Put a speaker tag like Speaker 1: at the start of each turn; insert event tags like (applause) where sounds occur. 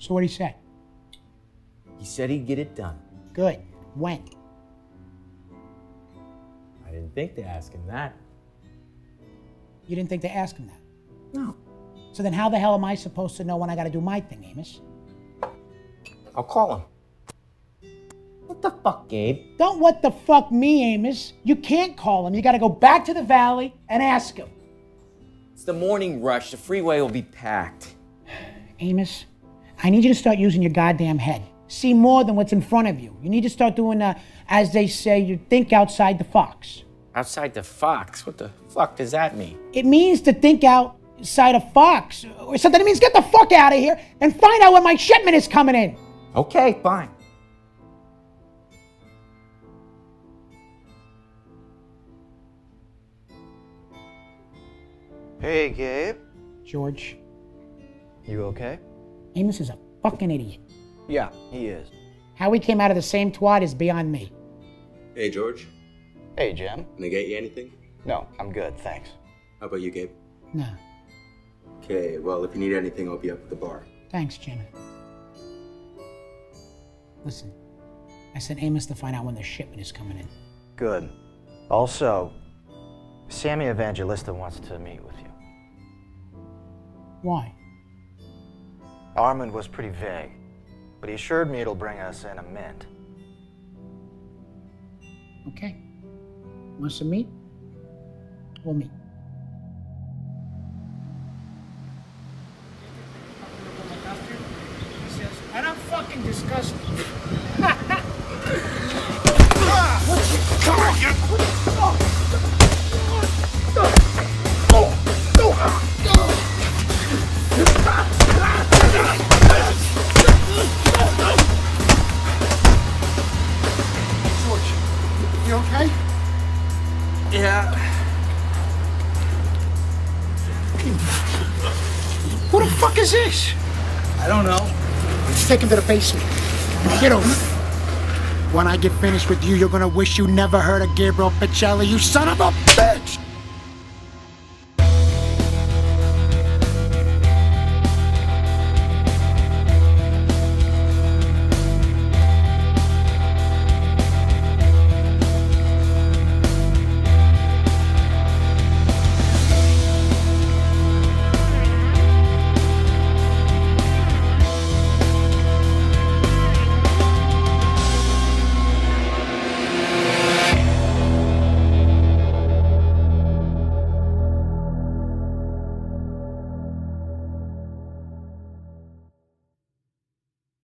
Speaker 1: So what did he said?
Speaker 2: He said he'd get it done.
Speaker 1: Good. When?
Speaker 2: I didn't think to ask him that.
Speaker 1: You didn't think to ask him that.
Speaker 2: No.
Speaker 1: So then how the hell am I supposed to know when I got to do my thing, Amos?
Speaker 2: I'll call him. What the fuck, Gabe?
Speaker 1: Don't what the fuck me, Amos. You can't call him. You got to go back to the valley and ask him.
Speaker 2: It's the morning rush. The freeway will be packed. (sighs)
Speaker 1: Amos, I need you to start using your goddamn head. See more than what's in front of you. You need to start doing, uh, as they say, you think outside the fox.
Speaker 2: Outside the fox? What the fuck does that mean?
Speaker 1: It means to think outside a fox or something. It means get the fuck out of here and find out when my shipment is coming in.
Speaker 2: Okay, fine.
Speaker 3: Hey, Gabe.
Speaker 1: George,
Speaker 3: You okay?
Speaker 1: Amos is a fucking idiot.
Speaker 3: Yeah, he is.
Speaker 1: How we came out of the same twat is beyond me.
Speaker 4: Hey, George.
Speaker 3: Hey, Jim.
Speaker 4: Can I get you anything?
Speaker 3: No, I'm good, thanks.
Speaker 4: How about you, Gabe?
Speaker 1: No,
Speaker 4: Okay, well, if you need anything, I'll be up at the bar.
Speaker 1: thanks, Jim. Listen, I sent Amos to find out when the shipment is coming in.
Speaker 3: Good. Also, Sammy Evangelista wants to meet with you.
Speaker 1: Why?
Speaker 3: Armand was pretty vague, but he assured me it'll bring us in a mint.
Speaker 1: Okay. Wants to meet? We'll meet. And I'm fucking disgusted. (laughs) George, you okay?
Speaker 2: Yeah.
Speaker 1: Who the fuck is this?
Speaker 2: I don't know.
Speaker 1: Let's take him to the basement. Get over. When I get finished with you, you're gonna wish you never heard of Gabriel Pacelli, you son of a bitch!